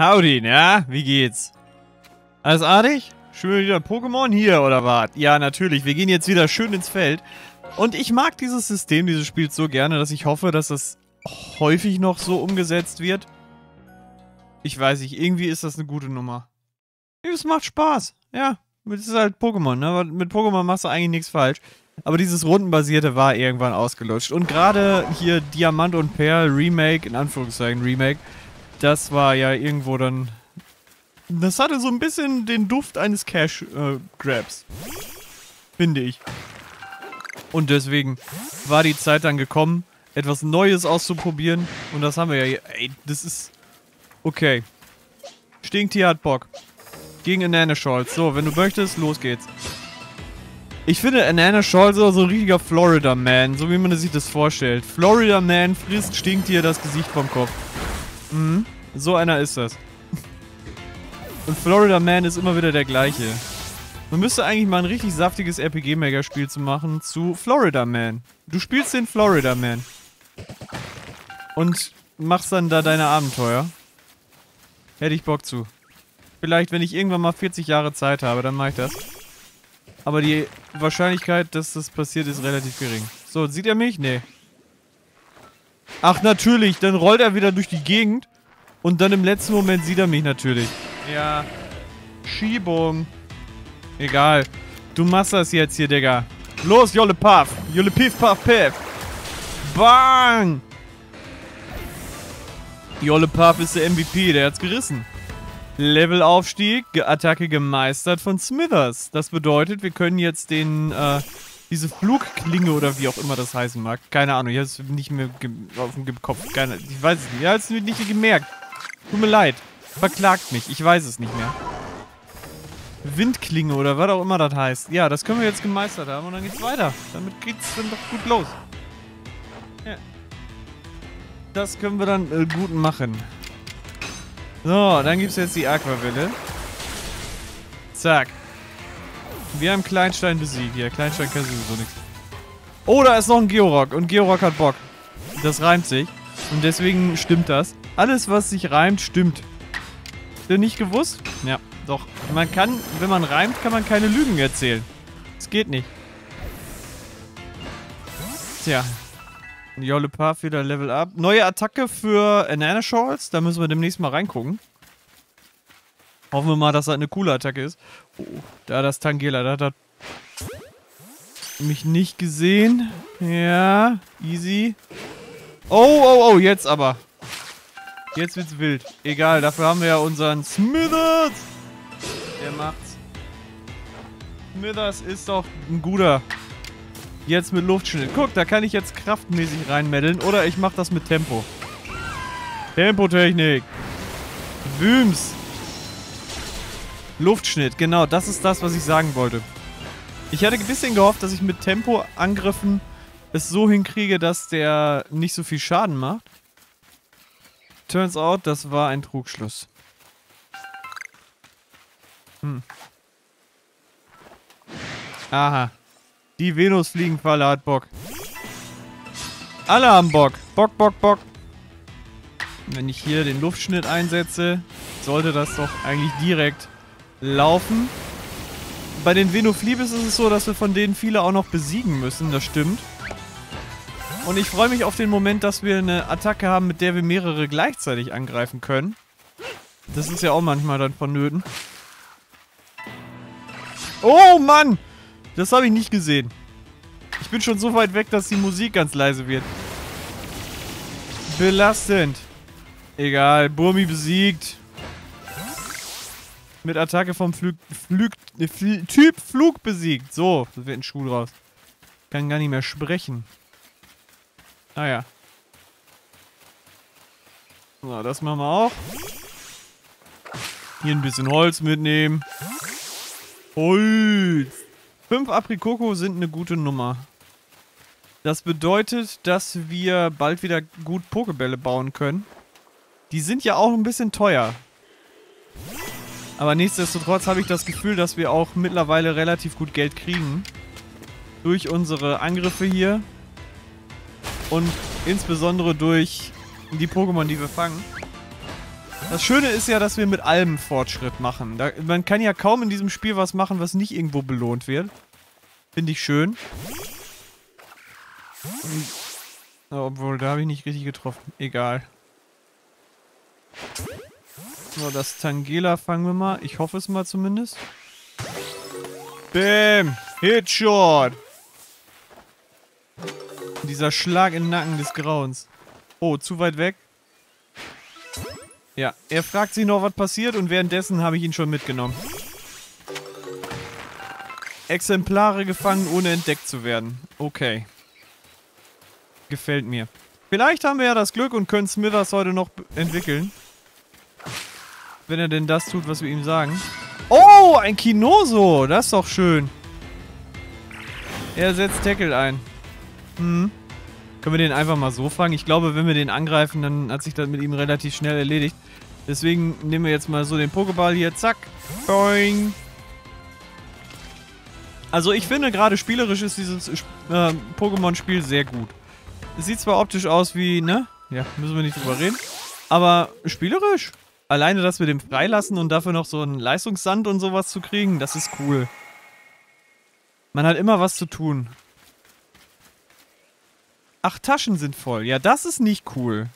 Howdy, na? Wie geht's? Alles artig? Schön wieder Pokémon hier, oder was? Ja, natürlich. Wir gehen jetzt wieder schön ins Feld. Und ich mag dieses System dieses Spiels so gerne, dass ich hoffe, dass das häufig noch so umgesetzt wird. Ich weiß nicht, irgendwie ist das eine gute Nummer. Es macht Spaß. Ja, das ist halt Pokémon, ne? Mit Pokémon machst du eigentlich nichts falsch. Aber dieses Rundenbasierte war irgendwann ausgelutscht. Und gerade hier Diamant und Perl Remake, in Anführungszeichen Remake, das war ja irgendwo dann... Das hatte so ein bisschen den Duft eines Cash-Grabs. Äh, Finde ich. Und deswegen war die Zeit dann gekommen, etwas Neues auszuprobieren. Und das haben wir ja hier. Ey, das ist... Okay. Stinktier hat Bock. Gegen Anana Scholz. So, wenn du möchtest, los geht's. Ich finde, Anana Scholz so ein richtiger Florida Man, so wie man sich das vorstellt. Florida Man frisst Stinktier das Gesicht vom Kopf. Mhm. So einer ist das. Und Florida Man ist immer wieder der gleiche. Man müsste eigentlich mal ein richtig saftiges RPG-Maker-Spiel zu machen zu Florida Man. Du spielst den Florida Man. Und machst dann da deine Abenteuer. Hätte ich Bock zu. Vielleicht, wenn ich irgendwann mal 40 Jahre Zeit habe, dann mache ich das. Aber die Wahrscheinlichkeit, dass das passiert, ist relativ gering. So, sieht er mich? Nee. Ach, natürlich. Dann rollt er wieder durch die Gegend. Und dann im letzten Moment sieht er mich natürlich. Ja. Schiebung. Egal. Du machst das jetzt hier, Digga. Los, Jolle Puff. Jolle Piff, Puff, Piff. Bang! Jolle Puff ist der MVP, der hat's gerissen. Levelaufstieg, Attacke gemeistert von Smithers. Das bedeutet, wir können jetzt den, äh, diese Flugklinge oder wie auch immer das heißen mag. Keine Ahnung, ich habe es nicht mehr auf dem Kopf. Keine, ich weiß es nicht. Ich habe es nicht gemerkt. Tut mir leid. Verklagt mich. Ich weiß es nicht mehr. Windklinge oder was auch immer das heißt. Ja, das können wir jetzt gemeistert haben und dann geht's weiter. Damit geht's dann doch gut los. Ja. Das können wir dann äh, gut machen. So, dann gibt's jetzt die Aquaville. Zack. Wir haben Kleinstein besiegt. Ja, Kleinstein kann sowieso nichts. Oh, da ist noch ein Georock. Und Georock hat Bock. Das reimt sich. Und deswegen stimmt das. Alles, was sich reimt, stimmt. Habt ihr nicht gewusst? Ja, doch. Man kann, wenn man reimt, kann man keine Lügen erzählen. Das geht nicht. Tja. Jolle Puff wieder Level Up. Neue Attacke für Anana Shawls. Da müssen wir demnächst mal reingucken. Hoffen wir mal, dass das eine coole Attacke ist. Oh, da das Tangela. Da hat er mich nicht gesehen. Ja, easy. Oh, oh, oh, jetzt aber. Jetzt wird's wild. Egal, dafür haben wir ja unseren Smithers. Der macht's. Smithers ist doch ein guter. Jetzt mit Luftschnitt. Guck, da kann ich jetzt kraftmäßig reinmeddeln. Oder ich mach das mit Tempo. Tempotechnik. Booms. Luftschnitt, genau, das ist das, was ich sagen wollte. Ich hatte ein bisschen gehofft, dass ich mit Tempo-Angriffen es so hinkriege, dass der nicht so viel Schaden macht. Turns out, das war ein Trugschluss. Hm. Aha. Die Venusfliegenfalle hat Bock. Alle haben Bock. Bock, Bock, Bock. Wenn ich hier den Luftschnitt einsetze, sollte das doch eigentlich direkt laufen. Bei den Venoflibis ist es so, dass wir von denen viele auch noch besiegen müssen, das stimmt. Und ich freue mich auf den Moment, dass wir eine Attacke haben, mit der wir mehrere gleichzeitig angreifen können. Das ist ja auch manchmal dann vonnöten. Oh Mann! Das habe ich nicht gesehen. Ich bin schon so weit weg, dass die Musik ganz leise wird. Belastend. Egal, Burmi besiegt. Mit Attacke vom Flug, Flug, Fl Typ Flug besiegt. So, das wird ein Schuh draus. Kann gar nicht mehr sprechen. Ah ja. So, das machen wir auch. Hier ein bisschen Holz mitnehmen. Holz. Fünf Aprikoko sind eine gute Nummer. Das bedeutet, dass wir bald wieder gut Pokebälle bauen können. Die sind ja auch ein bisschen teuer. Aber nichtsdestotrotz habe ich das Gefühl, dass wir auch mittlerweile relativ gut Geld kriegen. Durch unsere Angriffe hier. Und insbesondere durch die Pokémon, die wir fangen. Das Schöne ist ja, dass wir mit allem Fortschritt machen. Da, man kann ja kaum in diesem Spiel was machen, was nicht irgendwo belohnt wird. Finde ich schön. obwohl, da habe ich nicht richtig getroffen. Egal. So, das Tangela fangen wir mal. Ich hoffe es mal zumindest. Bam! Hitshot! Dieser Schlag im Nacken des Grauens. Oh, zu weit weg. Ja, er fragt sich noch, was passiert und währenddessen habe ich ihn schon mitgenommen. Exemplare gefangen, ohne entdeckt zu werden. Okay. Gefällt mir. Vielleicht haben wir ja das Glück und können Smithers heute noch entwickeln. Wenn er denn das tut, was wir ihm sagen. Oh, ein Kinoso. Das ist doch schön. Er setzt Tackle ein. Hm. Können wir den einfach mal so fangen? Ich glaube, wenn wir den angreifen, dann hat sich das mit ihm relativ schnell erledigt. Deswegen nehmen wir jetzt mal so den Pokéball hier. Zack. Boing. Also ich finde gerade spielerisch ist dieses äh, Pokémon-Spiel sehr gut. Es sieht zwar optisch aus wie, ne? Ja, müssen wir nicht drüber reden. Aber spielerisch alleine das mit dem Freilassen und dafür noch so einen Leistungssand und sowas zu kriegen, das ist cool. Man hat immer was zu tun. Ach, Taschen sind voll. Ja, das ist nicht cool.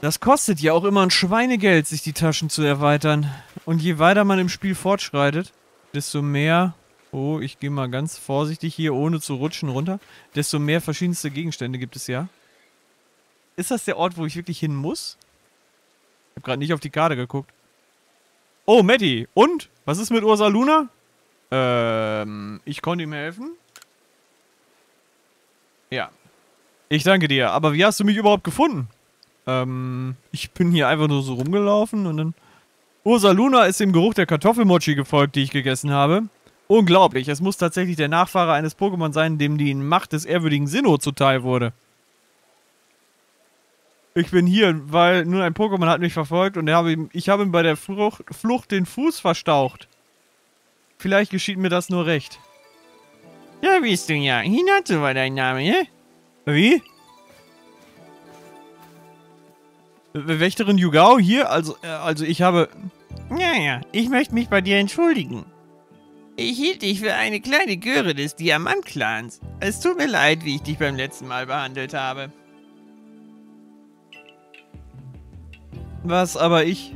Das kostet ja auch immer ein Schweinegeld, sich die Taschen zu erweitern. Und je weiter man im Spiel fortschreitet, desto mehr... Oh, ich gehe mal ganz vorsichtig hier, ohne zu rutschen, runter. Desto mehr verschiedenste Gegenstände gibt es ja. Ist das der Ort, wo ich wirklich hin muss? Ich habe gerade nicht auf die Karte geguckt. Oh, Matti. Und? Was ist mit Ursa Luna? Ähm, ich konnte ihm helfen. Ja. Ich danke dir. Aber wie hast du mich überhaupt gefunden? Ähm, ich bin hier einfach nur so rumgelaufen und dann... Ursa Luna ist dem Geruch der Kartoffelmochi gefolgt, die ich gegessen habe. Unglaublich. Es muss tatsächlich der Nachfahre eines Pokémon sein, dem die Macht des ehrwürdigen Sinnoh zuteil wurde. Ich bin hier, weil nur ein Pokémon hat mich verfolgt und habe ihm, ich habe ihm bei der Flucht, Flucht den Fuß verstaucht. Vielleicht geschieht mir das nur recht. Da bist du ja. Hinatu war dein Name, ne? Wie? Wächterin Yugao hier? Also, äh, also ich habe... Ja, ja. Ich möchte mich bei dir entschuldigen. Ich hielt dich für eine kleine Göre des Diamant-Clans. Es tut mir leid, wie ich dich beim letzten Mal behandelt habe. Was aber ich?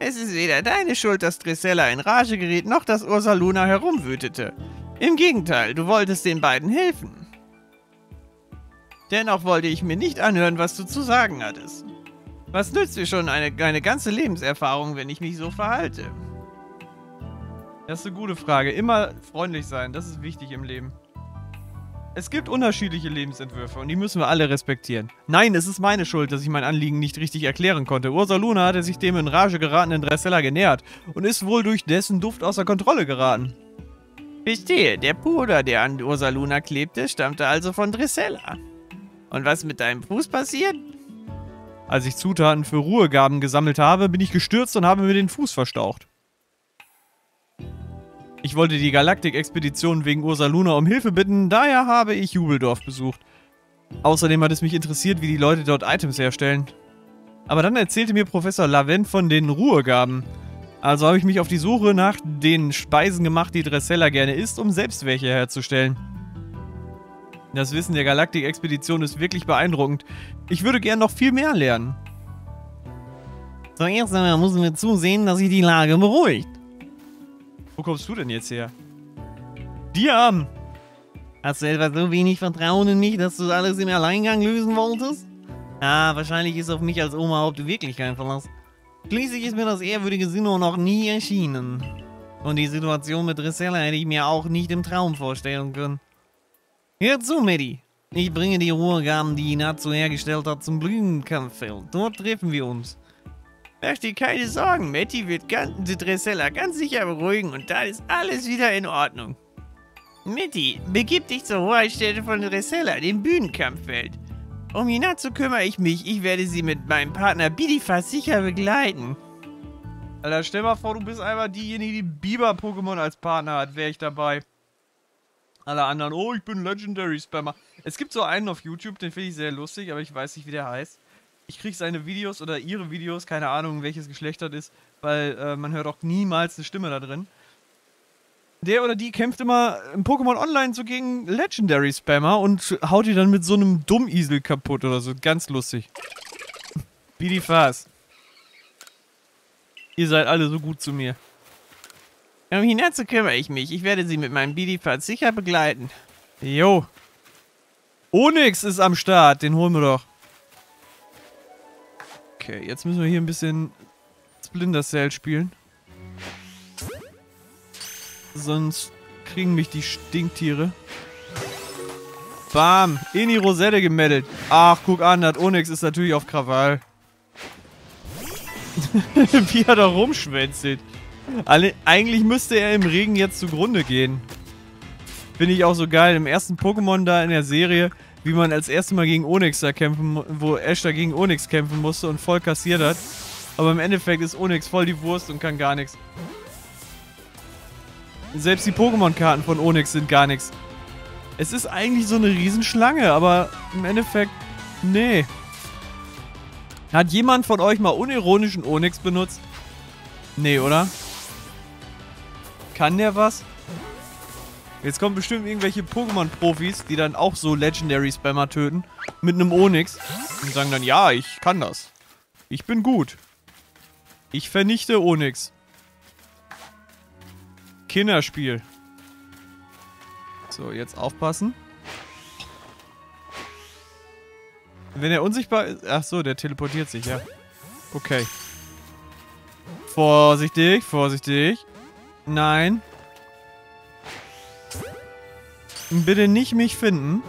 Es ist weder deine Schuld, dass Dressella in Rage geriet, noch dass Ursa Luna herumwütete. Im Gegenteil, du wolltest den beiden helfen. Dennoch wollte ich mir nicht anhören, was du zu sagen hattest. Was nützt mir schon eine, eine ganze Lebenserfahrung, wenn ich mich so verhalte? Das ist eine gute Frage. Immer freundlich sein, das ist wichtig im Leben. Es gibt unterschiedliche Lebensentwürfe und die müssen wir alle respektieren. Nein, es ist meine Schuld, dass ich mein Anliegen nicht richtig erklären konnte. Ursa Luna hatte sich dem in Rage geratenen Dressella genähert und ist wohl durch dessen Duft außer Kontrolle geraten. Verstehe, der Puder, der an Ursa Luna klebte, stammte also von Dressella. Und was mit deinem Fuß passiert? Als ich Zutaten für Ruhegaben gesammelt habe, bin ich gestürzt und habe mir den Fuß verstaucht. Ich wollte die Galaktik-Expedition wegen Ursa Luna um Hilfe bitten, daher habe ich Jubeldorf besucht. Außerdem hat es mich interessiert, wie die Leute dort Items herstellen. Aber dann erzählte mir Professor Lavent von den Ruhegaben. Also habe ich mich auf die Suche nach den Speisen gemacht, die Dressella gerne isst, um selbst welche herzustellen. Das Wissen der Galaktik-Expedition ist wirklich beeindruckend. Ich würde gern noch viel mehr lernen. Zuerst einmal müssen wir zusehen, dass sich die Lage beruhigt. Wo kommst du denn jetzt her? Diam! Hast du etwa so wenig Vertrauen in mich, dass du alles im Alleingang lösen wolltest? Ah, wahrscheinlich ist auf mich als Oberhaupt wirklich kein Verlass. Schließlich ist mir das ehrwürdige Sinnoh noch nie erschienen. Und die Situation mit Dressella hätte ich mir auch nicht im Traum vorstellen können. Hör zu, Medi. Ich bringe die Ruhegaben, die Natsu hergestellt hat, zum Blühenkampffeld. Dort treffen wir uns. Mach dir keine Sorgen, Matty wird die Dressella ganz sicher beruhigen und da ist alles wieder in Ordnung. Mitty, begib dich zur Hoheitsstätte von Dressella, dem Bühnenkampffeld. Um Hinatsu kümmere ich mich. Ich werde sie mit meinem Partner Bidifast sicher begleiten. Alter, stell mal vor, du bist einfach diejenige, die Biber-Pokémon als Partner hat. Wäre ich dabei. Alle anderen, oh, ich bin Legendary Spammer. Es gibt so einen auf YouTube, den finde ich sehr lustig, aber ich weiß nicht, wie der heißt. Ich kriege seine Videos oder ihre Videos, keine Ahnung, welches Geschlecht das ist, weil äh, man hört auch niemals eine Stimme da drin. Der oder die kämpft immer im Pokémon Online so gegen Legendary Spammer und haut die dann mit so einem Dummisel kaputt oder so. Ganz lustig. Wie die Fast. Ihr seid alle so gut zu mir. Um Hinatsu kümmere ich mich. Ich werde sie mit meinem Bidifat sicher begleiten. Jo. Onyx ist am Start. Den holen wir doch. Okay, jetzt müssen wir hier ein bisschen Splinter Cell spielen. Sonst kriegen mich die Stinktiere. Bam. In die Rosette gemeldet. Ach, guck an, das Onyx ist natürlich auf Krawall. Wie er da rumschwänzelt. Eigentlich müsste er im Regen jetzt zugrunde gehen. Finde ich auch so geil. Im ersten Pokémon da in der Serie, wie man als erstes Mal gegen Onyx da kämpfen, wo Ash da gegen Onyx kämpfen musste und voll kassiert hat. Aber im Endeffekt ist Onyx voll die Wurst und kann gar nichts. Selbst die Pokémon-Karten von Onyx sind gar nichts. Es ist eigentlich so eine Riesenschlange, aber im Endeffekt, nee. Hat jemand von euch mal unironischen Onyx benutzt? Nee, oder? Kann der was? Jetzt kommen bestimmt irgendwelche Pokémon-Profis, die dann auch so Legendary-Spammer töten. Mit einem Onyx. Und sagen dann, ja, ich kann das. Ich bin gut. Ich vernichte Onyx. Kinderspiel. So, jetzt aufpassen. Wenn er unsichtbar ist... Ach so, der teleportiert sich, ja. Okay. Vorsichtig, vorsichtig. Nein. Bitte nicht mich finden.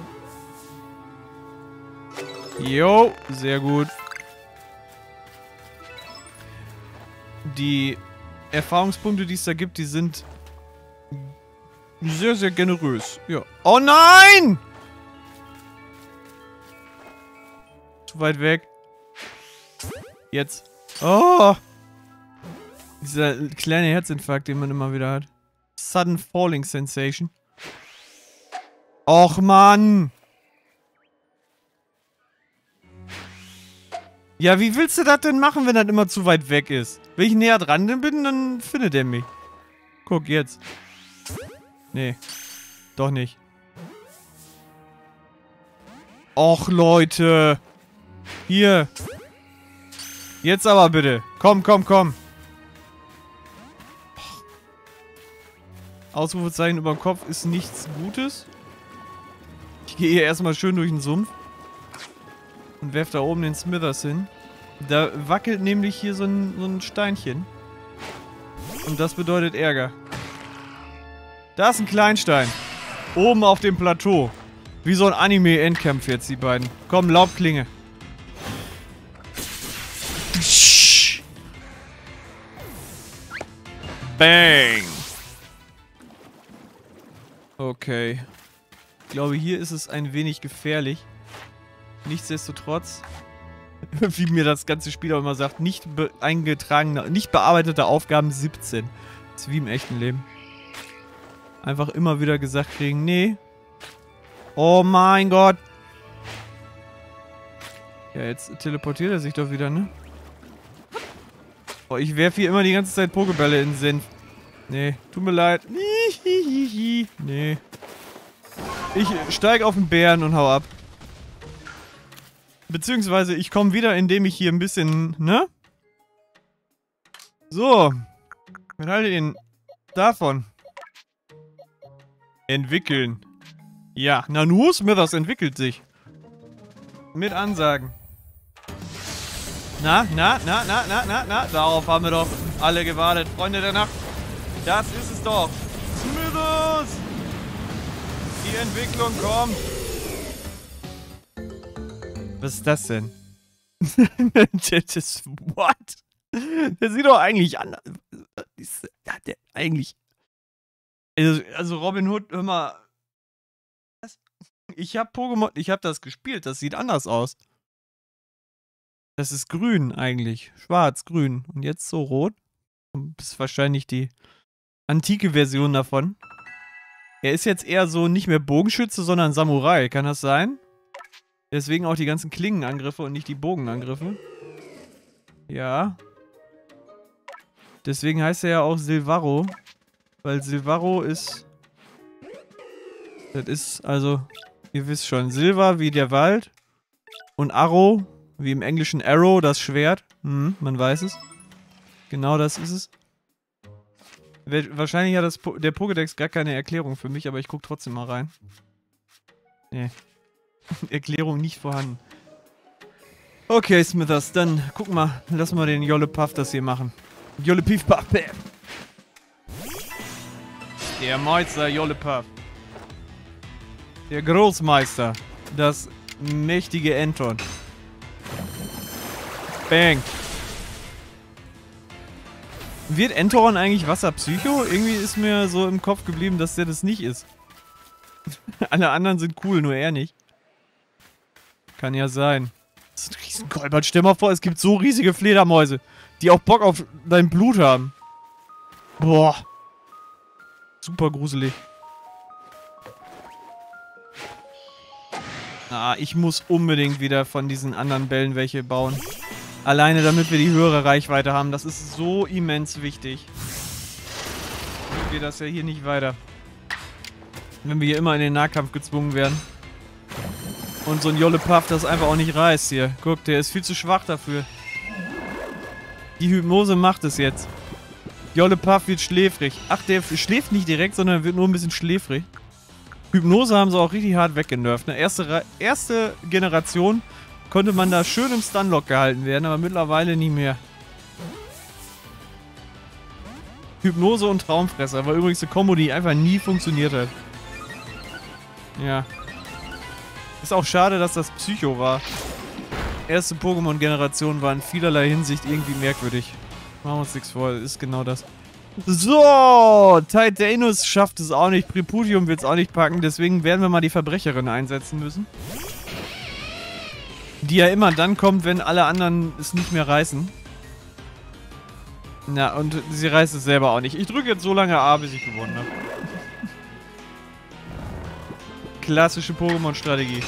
Jo, sehr gut. Die Erfahrungspunkte, die es da gibt, die sind sehr, sehr generös. Ja. Oh nein! Zu weit weg. Jetzt. Oh! Dieser kleine Herzinfarkt, den man immer wieder hat. Sudden Falling Sensation. Och, Mann! Ja, wie willst du das denn machen, wenn das immer zu weit weg ist? Wenn ich näher dran bin, dann findet er mich. Guck, jetzt. Nee. Doch nicht. Och, Leute. Hier. Jetzt aber bitte. Komm, komm, komm. Ausrufezeichen über dem Kopf ist nichts Gutes. Gehe hier erstmal schön durch den Sumpf. Und werfe da oben den Smithers hin. Da wackelt nämlich hier so ein, so ein Steinchen. Und das bedeutet Ärger. Da ist ein Kleinstein. Oben auf dem Plateau. Wie so ein Anime-Endkampf jetzt, die beiden. Komm, Laubklinge. Bang. Okay. Ich glaube, hier ist es ein wenig gefährlich. Nichtsdestotrotz, wie mir das ganze Spiel auch immer sagt, nicht eingetragene, nicht bearbeitete Aufgaben 17. Das ist wie im echten Leben. Einfach immer wieder gesagt kriegen, nee. Oh mein Gott. Ja, jetzt teleportiert er sich doch wieder, ne? Oh, ich werfe hier immer die ganze Zeit Pokebälle in den Senf. Nee, tut mir leid. Nee. Ich steige auf den Bären und hau ab. Beziehungsweise ich komme wieder, indem ich hier ein bisschen, ne? So. Was haltet ihr davon? Entwickeln. Ja, Nanu Smithers entwickelt sich. Mit Ansagen. Na, na, na, na, na, na, na. Darauf haben wir doch alle gewartet. Freunde der Nacht. Das ist es doch. Smithers! Die Entwicklung kommt. Was ist das denn? das, what? Der sieht doch eigentlich anders. Hat der eigentlich. Also, also Robin Hood, hör mal. Ich hab Pokémon, ich hab das gespielt, das sieht anders aus. Das ist grün eigentlich. Schwarz, grün. Und jetzt so rot. Das ist wahrscheinlich die antike Version davon. Er ist jetzt eher so nicht mehr Bogenschütze, sondern Samurai. Kann das sein? Deswegen auch die ganzen Klingenangriffe und nicht die Bogenangriffe. Ja. Deswegen heißt er ja auch Silvaro. Weil Silvaro ist... Das ist, also, ihr wisst schon, Silver wie der Wald und Arrow, wie im Englischen Arrow, das Schwert. Hm, man weiß es. Genau das ist es. Wahrscheinlich hat das po der Pokédex gar keine Erklärung für mich, aber ich guck trotzdem mal rein. Nee. Erklärung nicht vorhanden. Okay, Smithers, dann guck mal, lass mal den Jolle Puff das hier machen. Jolle Pief Puff Bam. Der Meister Jolle Puff. Der Großmeister. Das mächtige Enton. Bang. Wird Entoron eigentlich Wasserpsycho? Irgendwie ist mir so im Kopf geblieben, dass der das nicht ist. Alle anderen sind cool, nur er nicht. Kann ja sein. Das ist ein Riesenkolbert. Stell mal vor, es gibt so riesige Fledermäuse, die auch Bock auf dein Blut haben. Boah. Super gruselig. Ah, ich muss unbedingt wieder von diesen anderen Bällen welche bauen. Alleine damit wir die höhere Reichweite haben. Das ist so immens wichtig. So geht das ja hier nicht weiter. Wenn wir hier immer in den Nahkampf gezwungen werden. Und so ein Jolle Puff das einfach auch nicht reißt hier. Guck, der ist viel zu schwach dafür. Die Hypnose macht es jetzt. Jolle Puff wird schläfrig. Ach, der schläft nicht direkt, sondern wird nur ein bisschen schläfrig. Hypnose haben sie auch richtig hart weggenervt. Ne? Erste, erste Generation konnte man da schön im Stunlock gehalten werden, aber mittlerweile nie mehr. Hypnose und Traumfresser war übrigens eine Kombo, die einfach nie funktioniert hat. Ja. Ist auch schade, dass das Psycho war. Erste Pokémon-Generation war in vielerlei Hinsicht irgendwie merkwürdig. Machen wir uns nichts vor, ist genau das. So, Titanus schafft es auch nicht, Preputium wird es auch nicht packen, deswegen werden wir mal die Verbrecherin einsetzen müssen. Die ja immer dann kommt, wenn alle anderen es nicht mehr reißen. Na, und sie reißt es selber auch nicht. Ich drücke jetzt so lange A, bis ich gewonnen habe. Klassische Pokémon-Strategie.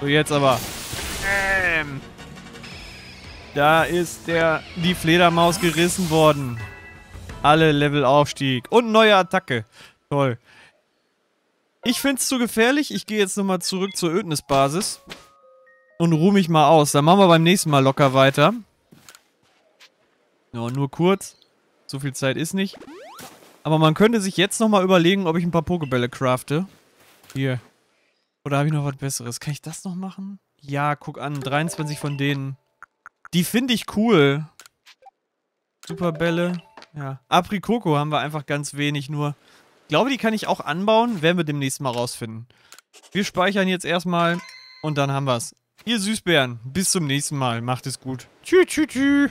So, jetzt aber. Ähm. Da ist der die Fledermaus gerissen worden. Alle Level Aufstieg. Und neue Attacke. Toll. Ich find's zu gefährlich. Ich gehe jetzt nochmal zurück zur Ödnisbasis. Und ruhe mich mal aus. Dann machen wir beim nächsten Mal locker weiter. Ja, nur kurz. So viel Zeit ist nicht. Aber man könnte sich jetzt nochmal überlegen, ob ich ein paar Pokebälle crafte. Hier. Oder habe ich noch was Besseres? Kann ich das noch machen? Ja, guck an. 23 von denen. Die finde ich cool. Superbälle. Ja. Aprikoko haben wir einfach ganz wenig nur. Ich glaube, die kann ich auch anbauen. Werden wir demnächst mal rausfinden. Wir speichern jetzt erstmal und dann haben wir es. Ihr Süßbären, bis zum nächsten Mal. Macht es gut. Tschüss, tschüss, tschüss.